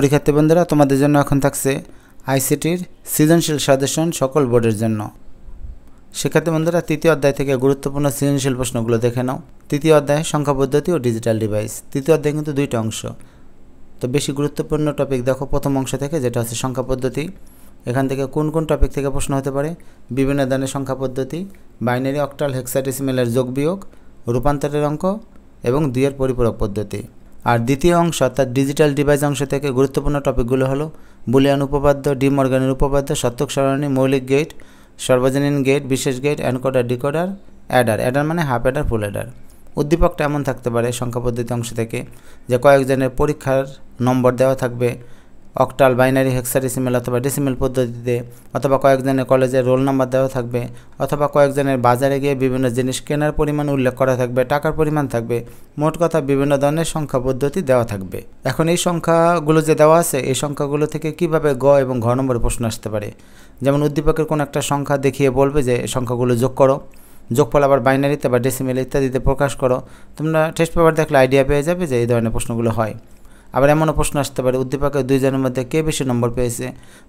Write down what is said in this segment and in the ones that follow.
পরীক্ষার্থী বন্ধুরা তোমাদের জন্য এখন থাকছে আইসিটির সৃজনশীল সাজেশন সকল বোর্ডের জন্য। শিক্ষার্থী বন্ধুরা তৃতীয় অধ্যায় থেকে গুরুত্বপূর্ণ সৃজনশীল প্রশ্নগুলো দেখে নাও। তৃতীয় অধ্যায় সংখ্যা পদ্ধতি ও ডিজিটাল ডিভাইস। তৃতীয় অধ্যায় কিন্তু দুইটা অংশ। তো বেশি গুরুত্বপূর্ণ টপিক দেখো প্রথম অংশ থেকে, যেটা হচ্ছে সংখ্যা পদ্ধতি এখান থেকে কোন কোন টপিক থেকে প্রশ্ন হতে পারে? বিভিন্ন ধরনের সংখ্যা পদ্ধতি বাইনারি, অক্টাল, হেক্সাডেসিমেলের যোগ বিয়োগ, রূপান্তরের অঙ্ক এবং দুইয়ের পরিপূরক পদ্ধতি। আর দ্বিতীয় অংশ অর্থাৎ ডিজিটাল ডিভাইস অংশ থেকে গুরুত্বপূর্ণ টপিকগুলো হলো বুলিয়ান উপপাদ্য ডিমর্গানের উপপাদ্য, সত্যক সরণী, মৌলিক গেট, সর্বজনীন গেট, বিশেষ gate encoder decoder, adder. Adder মানে হাফ অ্যাডার, ফুল অ্যাডার। উদ্দীপকটা এমন থাকতে পারে সংখ্যা পদ্ধতি অংশ থেকে যে কয়েকজনের পরীক্ষার নম্বর দেওয়া থাকবে অক্টাল, বাইনারি, হেক্সাডেসিমেল অথবা ডেসিমেল পদ্ধতিতে অথবা কয়েকজনের কলেজের রোল নাম্বার দেওয়া থাকবে অথবা কয়েকজনের বাজারে গিয়ে বিভিন্ন জিনিস কেনার পরিমাণ উল্লেখ করা থাকবে, টাকার পরিমাণ থাকবে, মোট কথা বিভিন্ন ধরনের সংখ্যা পদ্ধতি দেওয়া থাকবে। এখন এই সংখ্যাগুলো যে দেওয়া আছে, এই সংখ্যাগুলো থেকে কীভাবে গ এবং ঘ নম্বরে প্রশ্ন আসতে পারে? যেমন উদ্দীপকের কোনো একটা সংখ্যা দেখিয়ে বলবে যে সংখ্যাগুলো যোগ করো, যোগফল আবার বাইনারিতে বা ডেসিমেল ইত্যাদিতে প্রকাশ করো, তোমরা টেস্ট পেপার দেখলে আইডিয়া পেয়ে যাবে যে এই ধরনের প্রশ্নগুলো হয়। আবার এমনও প্রশ্ন আসতে পারে, উদ্দীপকের দুইজনের মধ্যে কে বেশি নম্বর পেয়েছে?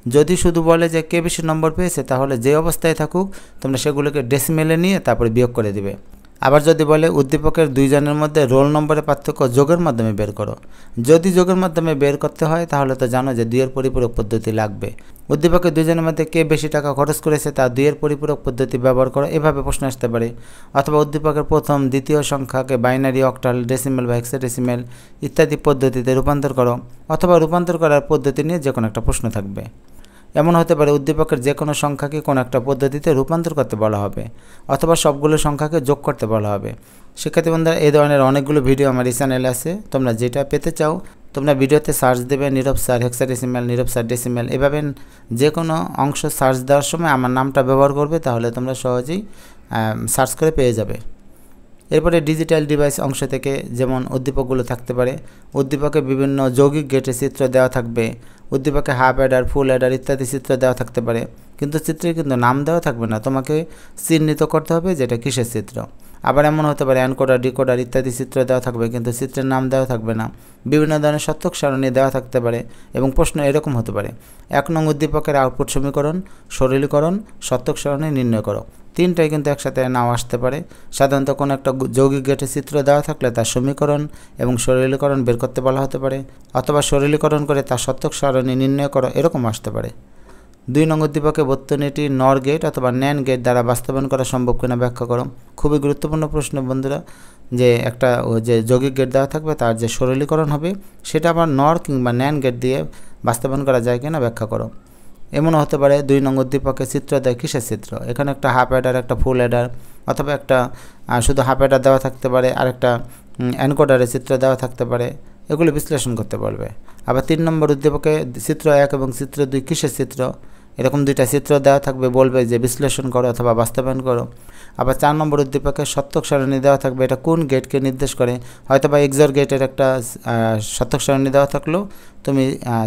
যদি শুধু বলে যে কে বেশি নম্বর পেয়েছে, তাহলে যে অবস্থায় থাকুক, তোমরা সেগুলোকে ডেসিমেলে নিয়ে তারপরে বিয়োগ করে দিবে। আবার যদি বলে উদ্দীপকের দুইজনের মধ্যে রোল নম্বরের পার্থক্য যোগের মাধ্যমে বের করো। যদি যোগের মাধ্যমে বের করতে হয়, তাহলে তো জানো যে দুইয়ের পরিপূরক পদ্ধতি লাগবে। উদ্দীপকের দুইজনের মধ্যে কে বেশি টাকা খরচ করেছে, তা দুইয়ের পরিপূরক পদ্ধতি ব্যবহার করো। এভাবে প্রশ্ন আসতে পারে। অথবা উদ্দীপকের প্রথম, দ্বিতীয় সংখ্যাকে বাইনারি, অক্টাল, ডেসিমেল বা হেক্সাডেসিমেল ইত্যাদি পদ্ধতিতে রূপান্তর করো। অথবা রূপান্তর করার পদ্ধতি নিয়ে যে কোনো একটা প্রশ্ন থাকবে। এমন হতে পারে উদ্দীপকের যে কোনো সংখ্যাকে কোনো একটা পদ্ধতিতে রূপান্তর করতে বলা হবে, অথবা সবগুলো সংখ্যাকে যোগ করতে বলা হবে। শিক্ষার্থী বন্ধুরা, এই ধরনের অনেকগুলো ভিডিও আমার এই চ্যানেলে আছে। তোমরা যেটা পেতে চাও, তোমরা ভিডিওতে সার্চ দেবে Nirob sir hexadecimal Nirob sir decimal এভাবে যে কোনো অংশ সার্চ দেওয়ার সময় আমার নামটা ব্যবহার করবে, তাহলে তোমরা সহজেই সার্চ করে পেয়ে যাবে। এরপরে ডিজিটাল ডিভাইস অংশ থেকে যেমন উদ্দীপকগুলো থাকতে পারে, উদ্দীপকে বিভিন্ন যৌগিক গেটে চিত্র দেওয়া থাকবে, উদ্দীপকে হাফ অ্যাডার, ফুল অ্যাডার ইত্যাদি চিত্র দেওয়া থাকতে পারে। কিন্তু চিত্রে কিন্তু নাম দেওয়া থাকবে না, তোমাকে চিহ্নিত করতে হবে যেটা কিসের চিত্র। আবার এমন হতে পারে অ্যানকোডার ডিকোডার ইত্যাদি চিত্র দেওয়া থাকবে, কিন্তু চিত্রের নাম দেওয়া থাকবে না। বিভিন্ন ধরনের সত্যক সারণী দেওয়া থাকতে পারে এবং প্রশ্ন এরকম হতে পারে। এক নং উদ্দীপকের আউটপুট সমীকরণ, সরলীকরণ সত্যক সারণী নির্ণয় করো। তিনটাই কিন্তু একসাথে নাও আসতে পারে। সাধারণত কোনো একটা যৌগিক গেটের চিত্র দেওয়া থাকলে তার সমীকরণ এবং সরলীকরণ বের করতে বলা হতে পারে, অথবা সরলীকরণ করে তার সত্যক সারণী নির্ণয় করো এরকম আসতে পারে। দুই নং উদ্দীপকে বর্তনীটি নর গেট অথবা ন্যান গেট দ্বারা বাস্তবায়ন করা সম্ভব কিনা ব্যাখ্যা করো। খুবই গুরুত্বপূর্ণ প্রশ্ন বন্ধুরা, যে একটা যে যৌগিক গেট দেওয়া থাকবে তার যে সরলীকরণ হবে, সেটা আবার নর কিংবা ন্যান গেট দিয়ে বাস্তবায়ন করা যায় কিনা ব্যাখ্যা করো। এমনও হতে পারে দুই নম্বর উদ্দীপকে চিত্র দেয় কিসের চিত্র? এখানে একটা হাফ অ্যাডার, একটা ফুল অ্যাডার অথবা একটা শুধু হাফ অ্যাডার দেওয়া থাকতে পারে আর একটা অ্যানকোডারের চিত্র দেওয়া থাকতে পারে। এগুলো বিশ্লেষণ করতে পারবে আবার তিন নম্বর উদ্দীপকে চিত্র এক এবং চিত্র দুই কিসের চিত্র? এরকম দুইটা চিত্র দেওয়া থাকবে, বলবে যে বিশ্লেষণ করো অথবা বাস্তবায়ন করো। আবার চার নম্বর উদ্দীপকের সত্যক সারণী দেওয়া থাকবে, এটা কোন গেটকে নির্দেশ করে? হয়তো বা এক্সর গেটের একটা সত্যক সারণী দেওয়া থাকলেও তুমি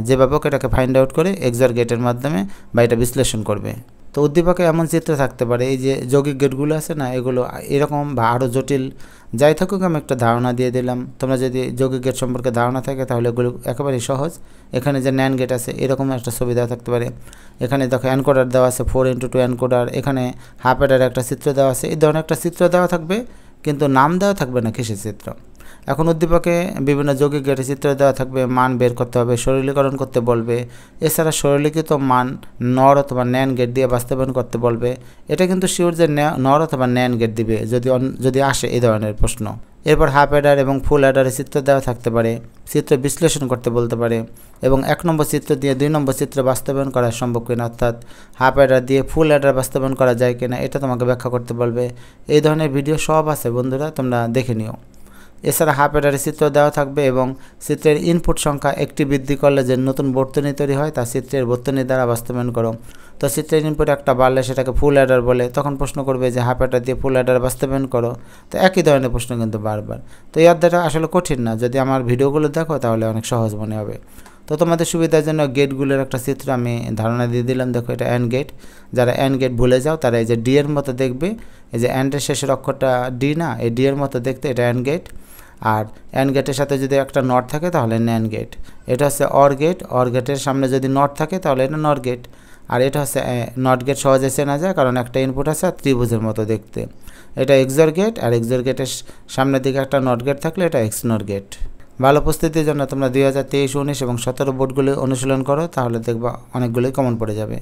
যেভাবে এটাকে ফাইন্ড আউট করে এক্সর গেটের মাধ্যমে বা এটা বিশ্লেষণ করবে। তো উদ্দীপকে এমন চিত্র থাকতে পারে, এই যে যৌগিক গেটগুলো আছে না, এগুলো এরকম বা আরও জটিল, যাই থাকুক, আমি একটা ধারণা দিয়ে দিলাম। তোমরা যদি যৌগিক গেট সম্পর্কে ধারণা থাকে, তাহলে এগুলো একেবারেই সহজ। এখানে যে ন্যান গেট আছে, এরকম একটা সুবিধা থাকতে পারে। এখানে দেখো অ্যানকোডার দেওয়া আছে ফোর ইন্টু টু অ্যানকোডার এখানে হাফ এডার একটা চিত্র দেওয়া আছে। এই ধরনের একটা চিত্র দেওয়া থাকবে, কিন্তু নাম দেওয়া থাকবে না কিসের চিত্র? এখন উদ্দীপকে বিভিন্ন যৌগিক গেটে চিত্র দেওয়া থাকবে, মান বের করতে হবে, সরলীকরণ করতে বলবে। এছাড়া সরলীকৃত মান নর অথবা ন্যান গেট দিয়ে বাস্তবায়ন করতে বলবে। এটা কিন্তু শিওর যে নর অথবা ন্যান গেট দিবে, যদি যদি আসে এই ধরনের প্রশ্ন। এরপর হাফ অ্যাডার এবং ফুল অ্যাডারে চিত্র দেওয়া থাকতে পারে, চিত্র বিশ্লেষণ করতে বলতে পারে এবং এক নম্বর চিত্র দিয়ে দুই নম্বর চিত্র বাস্তবায়ন করা সম্ভব কিনা, অর্থাৎ হাফ অ্যাডার দিয়ে ফুল অ্যাডার বাস্তবায়ন করা যায় কিনা, এটা তোমাকে ব্যাখ্যা করতে বলবে। এই ধরনের ভিডিও সব আছে বন্ধুরা, তোমরা দেখে নিও। এছাড়া হাফ এডারে চিত্র দেওয়া থাকবে এবং চিত্রের ইনপুট সংখ্যা একটি বৃদ্ধি করলে যে নতুন বর্তনী তৈরি হয়, তা চিত্রের বর্তনী দ্বারা বাস্তবায়ন করো। তো চিত্রের ইনপুট একটা বাড়লে সেটাকে ফুল অ্যাডার বলে, তখন প্রশ্ন করবে যে হাফ অ্যাডার দিয়ে ফুল অ্যাডার বাস্তবায়ন করো। তো একই ধরনের প্রশ্ন কিন্তু বারবার। তো এই অধ্যায়টা আসলে কঠিন না, যদি আমার ভিডিওগুলো দেখো তাহলে অনেক সহজ মনে হবে। তো তোমাদের সুবিধার জন্য গেটগুলোর একটা চিত্র আমি ধারণা দিয়ে দিলাম। দেখো এটা অ্যান্ড গেট যারা অ্যান্ড গেট ভুলে যাও, তারা এই যে ডি এর মতো দেখবে। এই যে অ্যান্ডের শেষের অক্ষরটা ডি না, এই ডি এর মতো দেখতে এটা অ্যান্ড গেট আর অ্যান্ড গেটের সাথে যদি একটা নট থাকে, তাহলে ন্যান গেট এটা হচ্ছে অর গেট অর গেটের সামনে যদি নট থাকে, তাহলে এটা নট গেট আর এটা হচ্ছে নট গেট সহজে চেনা যায়, কারণ একটা ইনপুট আছে আর ত্রিভুজের মতো দেখতে। এটা এক্সর গেট আর এক্সর গেটের সামনের দিকে একটা নট গেট থাকলে এটা এক্স নট গেট ভালো প্রস্তুতির জন্য তোমরা দুই হাজার তেইশ, উনিশ এবং সতেরো বোর্ডগুলি অনুশীলন করো, তাহলে দেখবা অনেকগুলোই কমন পড়ে যাবে।